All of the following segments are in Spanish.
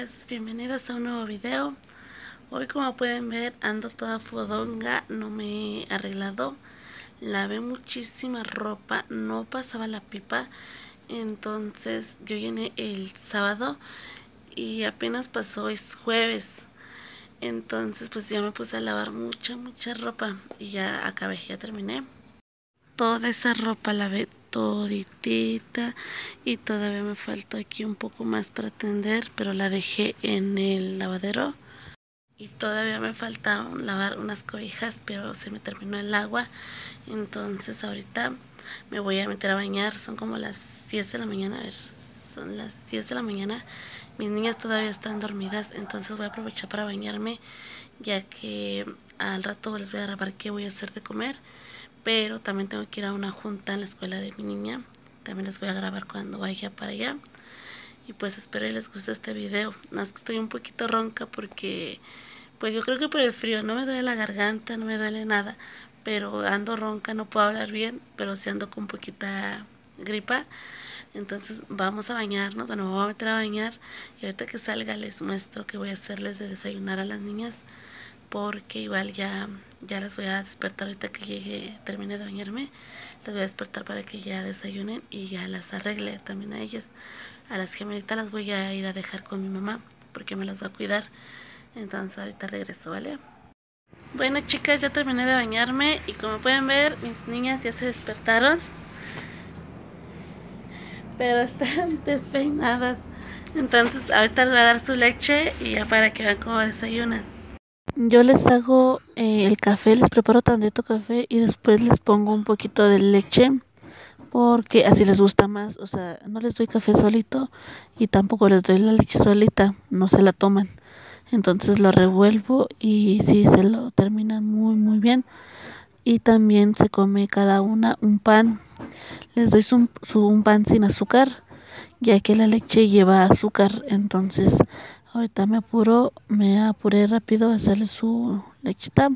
chicas, bienvenidas a un nuevo video. Hoy como pueden ver ando toda fodonga, no me he arreglado. Lavé muchísima ropa, no pasaba la pipa. Entonces yo llené el sábado y apenas pasó, es jueves. Entonces pues ya me puse a lavar mucha, mucha ropa y ya acabé, ya terminé. Toda esa ropa lavé toditita y todavía me faltó aquí un poco más para tender pero la dejé en el lavadero. Y todavía me faltaron lavar unas cobijas pero se me terminó el agua. Entonces ahorita me voy a meter a bañar. Son como las 10 de la mañana a ver son las 10 de la mañana. Mis niñas todavía están dormidas entonces voy a aprovechar para bañarme ya que al rato les voy a grabar qué voy a hacer de comer pero también tengo que ir a una junta en la escuela de mi niña. También les voy a grabar cuando vaya para allá. Y pues espero que les guste este video. Más que estoy un poquito ronca porque pues yo creo que por el frío no me duele la garganta no me duele nada pero ando ronca no puedo hablar bien pero sí ando con poquita gripa. Entonces vamos a bañarnos. Bueno me voy a meter a bañar y ahorita que salga les muestro que voy a hacerles de desayunar a las niñas porque igual ya, ya las voy a despertar ahorita que llegue, termine de bañarme, las voy a despertar para que ya desayunen y ya las arregle también a ellas. A las gemelitas las voy a ir a dejar con mi mamá porque me las va a cuidar. Entonces ahorita regreso, ¿vale? Bueno chicas, ya terminé de bañarme y como pueden ver, mis niñas ya se despertaron. Pero están despeinadas. Entonces ahorita les voy a dar su leche y ya para que vean cómo desayunan. Yo les hago eh, el café, les preparo tantito café y después les pongo un poquito de leche porque así les gusta más. O sea, no les doy café solito y tampoco les doy la leche solita, no se la toman. Entonces lo revuelvo y sí se lo termina muy muy bien. Y también se come cada una un pan. Les doy un pan sin azúcar, ya que la leche lleva azúcar. Entonces Ahorita me apuro, me apuré rápido a hacerle su lechita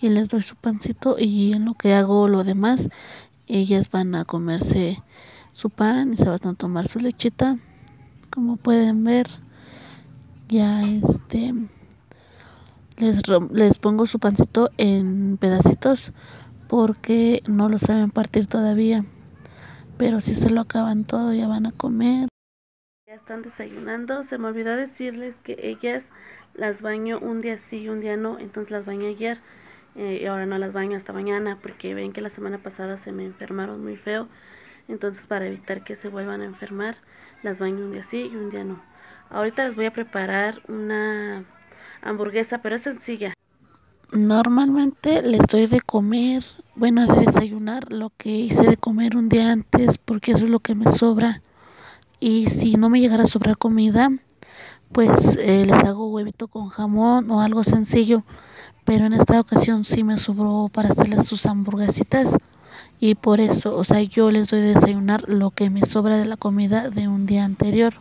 y les doy su pancito y en lo que hago lo demás, ellas van a comerse su pan y se van a tomar su lechita. Como pueden ver, ya este les, les pongo su pancito en pedacitos porque no lo saben partir todavía. Pero si se lo acaban todo ya van a comer están desayunando. Se me olvidó decirles que ellas las baño un día sí y un día no. Entonces las bañé ayer eh, y ahora no las baño hasta mañana porque ven que la semana pasada se me enfermaron muy feo. Entonces para evitar que se vuelvan a enfermar, las baño un día sí y un día no. Ahorita les voy a preparar una hamburguesa, pero es sencilla. Normalmente les doy de comer, bueno, de desayunar lo que hice de comer un día antes porque eso es lo que me sobra y si no me llegara a sobrar comida pues eh, les hago huevito con jamón o algo sencillo pero en esta ocasión sí me sobró para hacerles sus hamburguesitas y por eso o sea yo les doy de desayunar lo que me sobra de la comida de un día anterior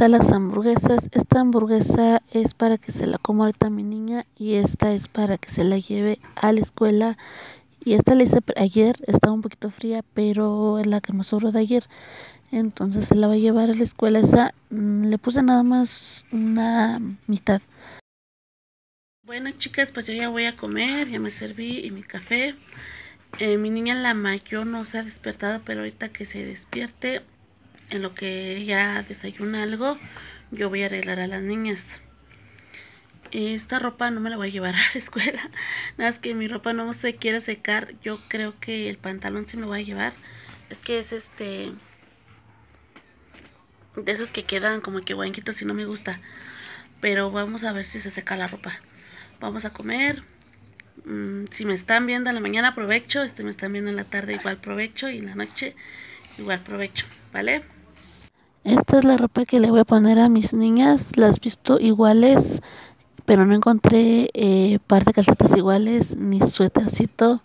ya están las hamburguesas. Esta hamburguesa es para que se la coma ahorita mi niña y esta es para que se la lleve a la escuela. Y esta la hice ayer, estaba un poquito fría, pero es la que me sobró de ayer. Entonces se la va a llevar a la escuela. Esa mm, le puse nada más una mitad. Bueno chicas, pues yo ya voy a comer, ya me serví y mi café. Eh, mi niña la mayor no se ha despertado, pero ahorita que se despierte, en lo que ella desayuna algo, yo voy a arreglar a las niñas. Esta ropa no me la voy a llevar a la escuela. Nada, es que mi ropa no se quiere secar. Yo creo que el pantalón sí me lo voy a llevar. Es que es este... De esos que quedan como que guanquitos y no me gusta. Pero vamos a ver si se seca la ropa. Vamos a comer. Mm, si me están viendo en la mañana, aprovecho. Este me están viendo en la tarde, igual provecho. Y en la noche, igual provecho. ¿Vale? Esta es la ropa que le voy a poner a mis niñas. Las visto iguales, pero no encontré eh, par de calcetas iguales ni suétercito.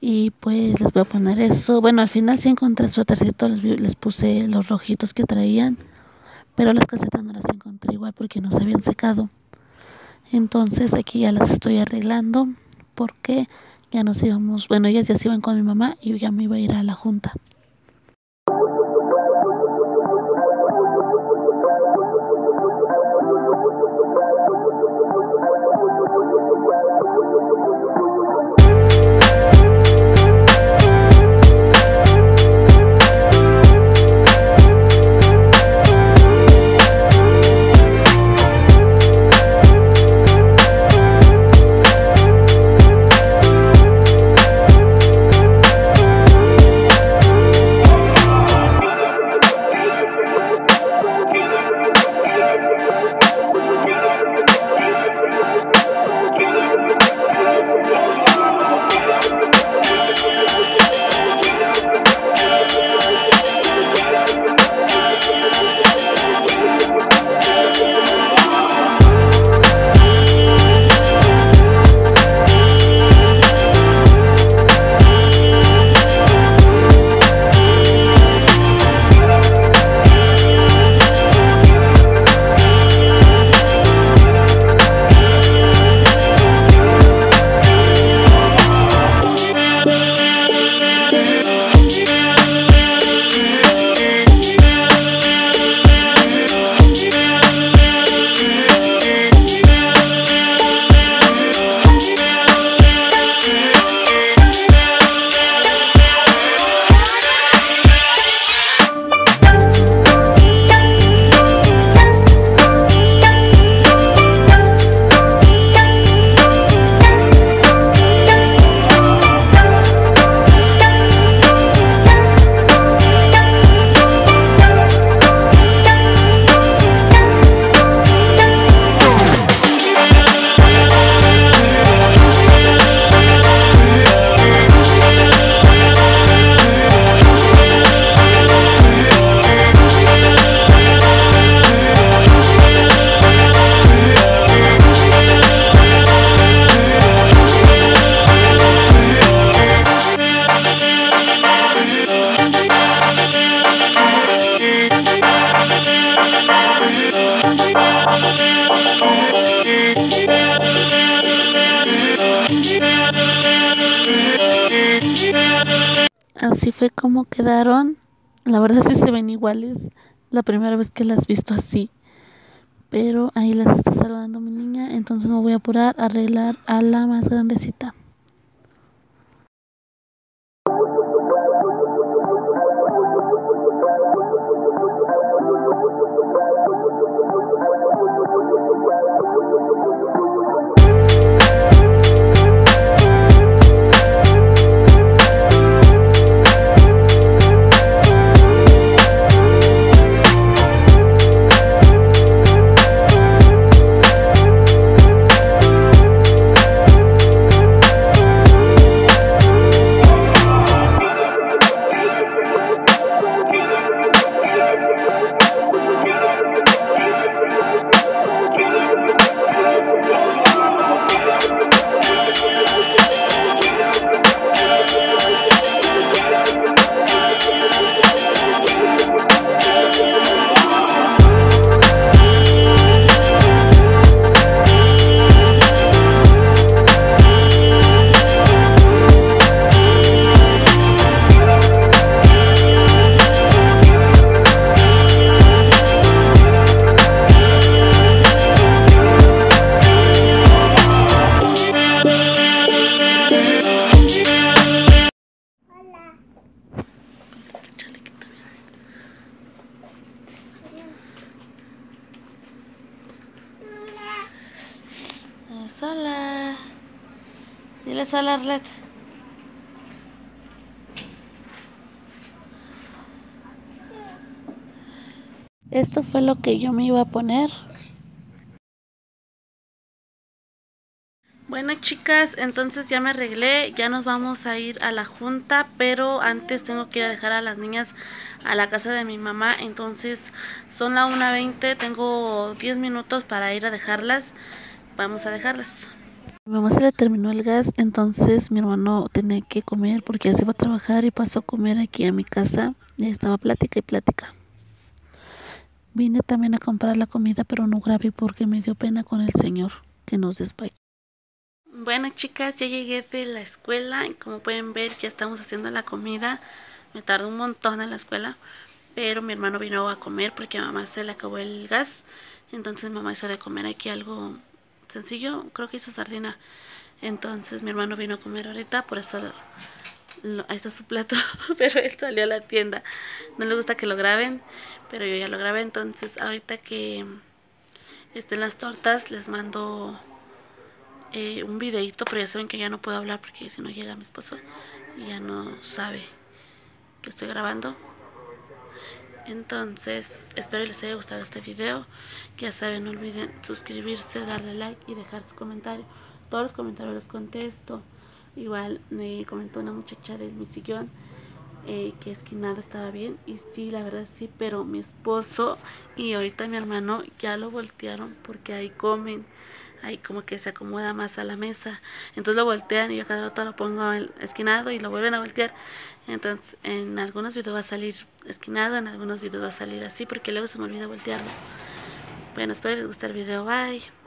Y pues les voy a poner eso. Bueno, al final sí encontré suétercito, les, les puse los rojitos que traían. Pero las calcetas no las encontré igual porque no se habían secado. Entonces aquí ya las estoy arreglando porque ya nos íbamos, bueno, ellas ya se iban con mi mamá y yo ya me iba a ir a la junta. Así fue como quedaron. La verdad sí se ven iguales. La primera vez que las visto así. Pero ahí las está saludando mi niña. Entonces me voy a apurar a arreglar a la más grandecita. Hola. Diles hola, Arlet. Esto fue lo que yo me iba a poner. Bueno chicas, entonces ya me arreglé, ya nos vamos a ir a la junta, pero antes tengo que ir a dejar a las niñas a la casa de mi mamá, entonces son la 1.20, tengo 10 minutos para ir a dejarlas, vamos a dejarlas. Mi mamá se le terminó el gas, entonces mi hermano tenía que comer porque ya se iba a trabajar y pasó a comer aquí a mi casa y estaba plática y plática. Vine también a comprar la comida, pero no grabé porque me dio pena con el señor que nos despachó. Bueno chicas, ya llegué de la escuela y como pueden ver ya estamos haciendo la comida. Me tardó un montón en la escuela, pero mi hermano vino a comer porque a mamá se le acabó el gas. Entonces mamá hizo de comer aquí algo sencillo, creo que hizo sardina. Entonces mi hermano vino a comer ahorita, por eso ahí está su plato, pero él salió a la tienda. No le gusta que lo graben, pero yo ya lo grabé. Entonces ahorita que estén las tortas les mando eh, un videito, pero ya saben que ya no puedo hablar porque si no llega mi esposo y ya no sabe que estoy grabando. Entonces, espero les haya gustado este video. Ya saben, no olviden suscribirse, darle like y dejar su comentario. Todos los comentarios los contesto. Igual me comentó una muchacha de mi sillón eh, que esquinada estaba bien. Y sí, la verdad sí, pero mi esposo y ahorita mi hermano ya lo voltearon porque ahí comen ahí como que se acomoda más a la mesa. Entonces lo voltean y yo cada rato lo pongo esquinado y lo vuelven a voltear. Entonces en algunos videos va a salir esquinado, en algunos videos va a salir así porque luego se me olvida voltearlo. Bueno, espero les guste el video. Bye.